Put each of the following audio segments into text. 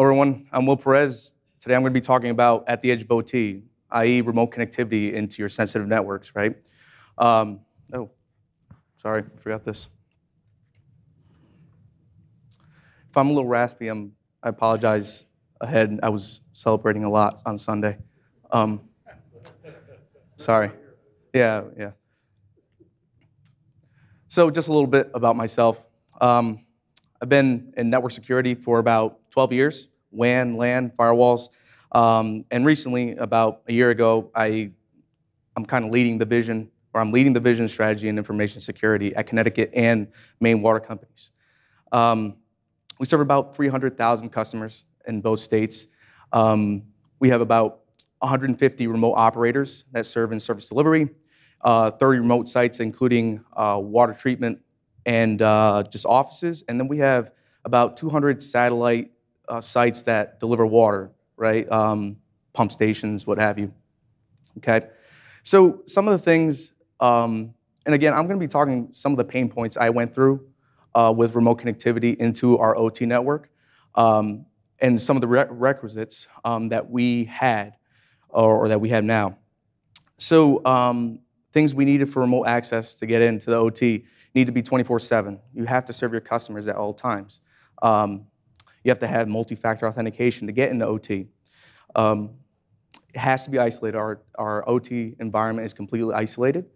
Everyone. I'm Will Perez. Today I'm going to be talking about at the edge of OT, i.e., remote connectivity into your sensitive networks, right? Um, oh, sorry, forgot this. If I'm a little raspy, I'm, I apologize ahead. I was celebrating a lot on Sunday. Um, sorry. Yeah, yeah. So, just a little bit about myself. Um, I've been in network security for about 12 years WAN, LAN, firewalls. Um, and recently, about a year ago, I, I'm kind of leading the vision, or I'm leading the vision strategy and information security at Connecticut and Maine water companies. Um, we serve about 300,000 customers in both states. Um, we have about 150 remote operators that serve in service delivery, uh, 30 remote sites, including uh, water treatment and uh, just offices. And then we have about 200 satellite uh, sites that deliver water, right? Um, pump stations, what have you. Okay? So some of the things, um, and again, I'm going to be talking some of the pain points I went through uh, with remote connectivity into our OT network, um, and some of the re- requisites um, that we had or, or, that we have now. So um, things we needed for remote access to get into the OT need to be 24/7. You have to serve your customers at all times. Um, you have to have multi-factor authentication to get into OT. Um, it has to be isolated. Our, our OT environment is completely isolated.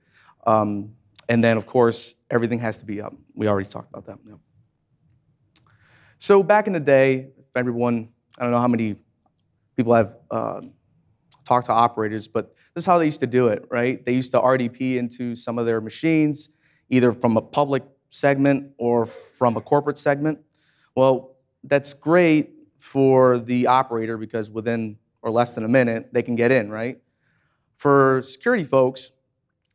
Um, and then, of course, everything has to be up. We already talked about that. So back in the day, everyone, I don't know how many people have uh, talked to operators, but this is how they used to do it, right? They used to RDP into some of their machines, either from a public segment or from a corporate segment. Well, that's great for the operator because within or less than a minute, they can get in, right? For security folks,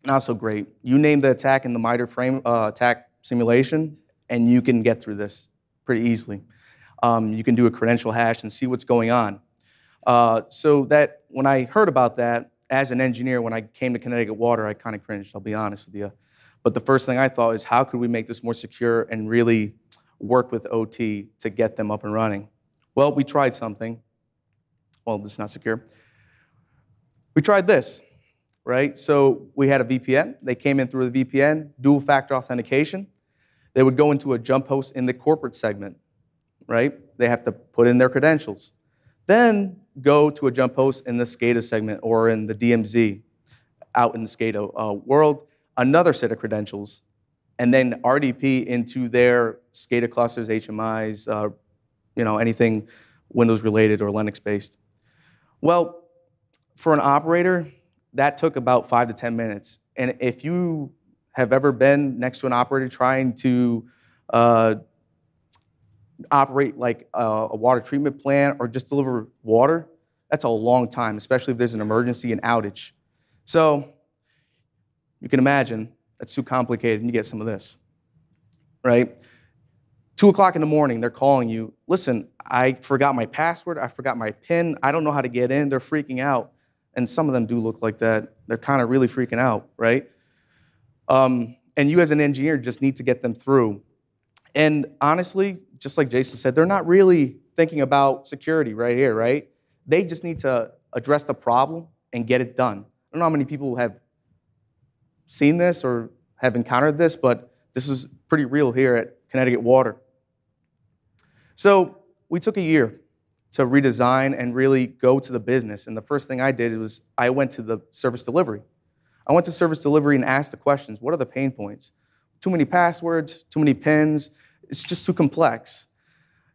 not so great. You name the attack in the MITRE frame uh, attack simulation, and you can get through this pretty easily. Um, you can do a credential hash and see what's going on. Uh, so that when I heard about that as an engineer, when I came to Connecticut Water, I kind of cringed. I'll be honest with you. But the first thing I thought is, how could we make this more secure and really work with OT to get them up and running? Well, we tried something. Well, it's not secure. We tried this, right? So we had a VPN. They came in through the VPN, dual factor authentication. They would go into a jump host in the corporate segment, right? They have to put in their credentials. Then go to a jump host in the SCADA segment or in the DMZ out in the SCADA uh, world, another set of credentials and then RDP into their SCADA clusters, HMIs, uh, you know, anything Windows related or Linux based. Well, for an operator, that took about five to 10 minutes. And if you have ever been next to an operator trying to uh, operate like a, a, water treatment plant or just deliver water, that's a long time, especially if there's an emergency and outage. So you can imagine that's too complicated, and you get some of this, right? Two o'clock in the morning, they're calling you. Listen, I forgot my password. I forgot my PIN. I don't know how to get in. They're freaking out. And some of them do look like that. They're kind of really freaking out, right? Um, and you, as an engineer, just need to get them through. And honestly, just like Jason said, they're not really thinking about security right here, right? They just need to address the problem and get it done. I don't know how many people have seen this or have encountered this, but this is pretty real here at Connecticut Water. So we took a year to redesign and really go to the business. And the first thing I did was I went to the service delivery. I went to service delivery and asked the questions what are the pain points? Too many passwords, too many pins, it's just too complex.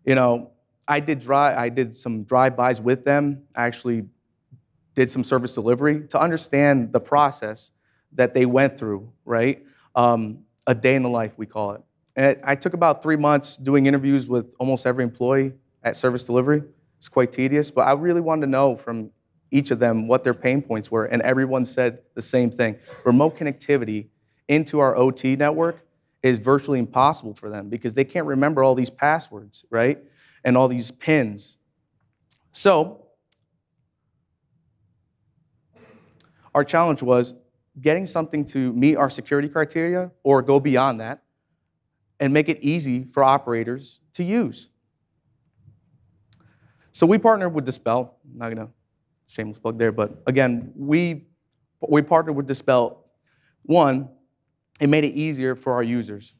You know, I did dry, I did some drive-bys with them. I actually did some service delivery to understand the process that they went through, right? Um, a day in the life, we call it. And I took about three months doing interviews with almost every employee at service delivery. It's quite tedious, but I really wanted to know from each of them what their pain points were, and everyone said the same thing. Remote connectivity into our OT network is virtually impossible for them because they can't remember all these passwords, right? And all these pins. So, our challenge was getting something to meet our security criteria or go beyond that and make it easy for operators to use. So we partnered with Dispel. Not gonna shameless plug there, but again, we we partnered with Dispel. One, it made it easier for our users,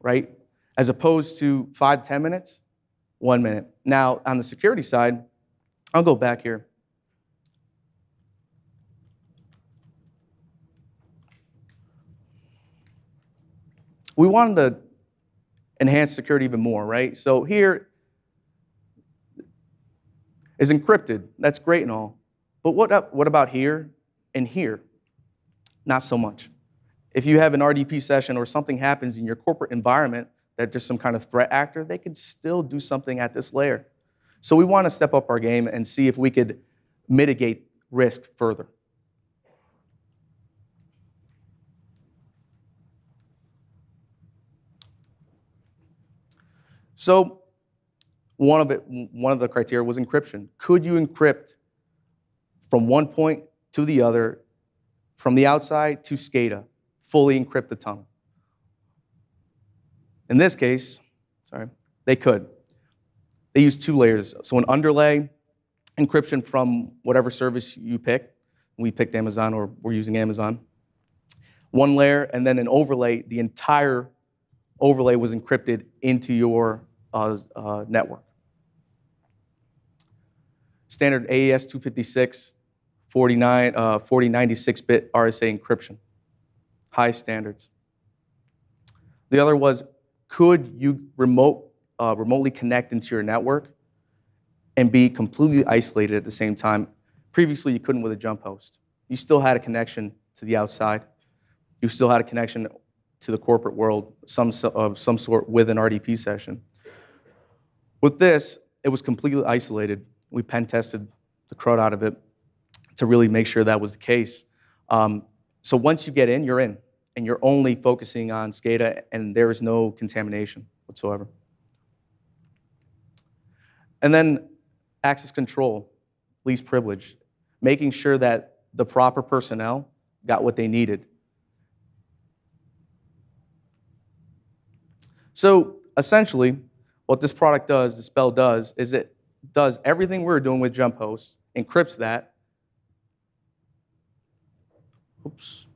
right? As opposed to five, ten minutes, one minute. Now, on the security side, I'll go back here. We wanted to enhance security even more, right? So here is encrypted. That's great and all. But what, what about here and here? Not so much. If you have an RDP session or something happens in your corporate environment that there's some kind of threat actor, they could still do something at this layer. So we want to step up our game and see if we could mitigate risk further. So one of it, one of the criteria was encryption. Could you encrypt from one point to the other, from the outside to SCADA, fully encrypt the tunnel? In this case, sorry, they could. They use two layers. So an underlay, encryption from whatever service you pick. We picked Amazon or we're using Amazon. One layer, and then an overlay. The entire overlay was encrypted into your uh, uh, network. Standard AES 256, 49, uh, 4096-bit RSA encryption. High standards. The other was, could you remote uh, remotely connect into your network and be completely isolated at the same time. Previously, you couldn't with a jump host. You still had a connection to the outside. You still had a connection to the corporate world some, of some sort with an RDP session. With this, it was completely isolated. We pen tested the crud out of it to really make sure that was the case. Um, so once you get in, you're in, and you're only focusing on SCADA, and there is no contamination whatsoever. And then access control, least privilege, making sure that the proper personnel got what they needed. So essentially, what this product does, Dispel does, is it does everything we're doing with jump hosts, encrypts that. Oops.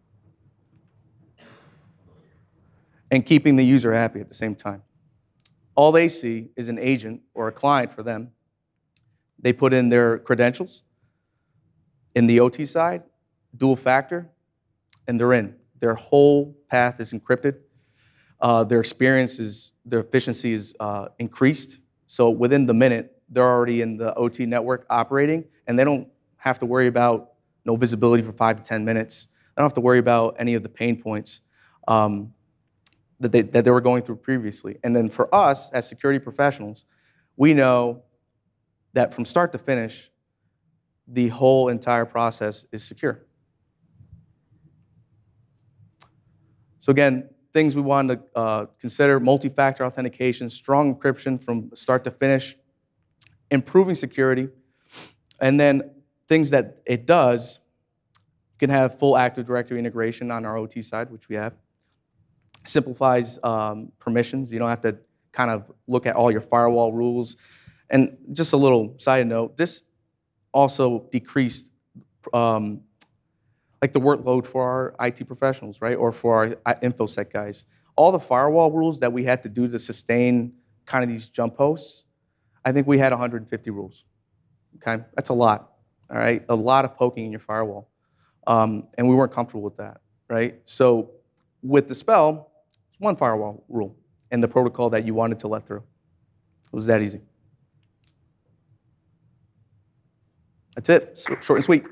And keeping the user happy at the same time. All they see is an agent or a client for them. They put in their credentials in the OT side, dual factor, and they're in. Their whole path is encrypted. Uh, their experience is, their efficiency is uh, increased. So within the minute, they're already in the OT network operating, and they don't have to worry about no visibility for five to 10 minutes. They don't have to worry about any of the pain points. Um, that they, that they were going through previously. And then for us as security professionals, we know that from start to finish, the whole entire process is secure. So again, things we wanted to uh, consider, multi-factor authentication, strong encryption from start to finish, improving security, and then things that it does, you can have full Active Directory integration on our OT side, which we have simplifies um, permissions. You don't have to kind of look at all your firewall rules. And just a little side note, this also decreased um, like the workload for our IT professionals, right? Or for our uh, InfoSec guys. All the firewall rules that we had to do to sustain kind of these jump hosts, I think we had 150 rules. Okay, that's a lot. All right, a lot of poking in your firewall, um, and we weren't comfortable with that, right? So with Dispel, it's one firewall rule and the protocol that you wanted to let through. It was that easy. That's it. Short and sweet.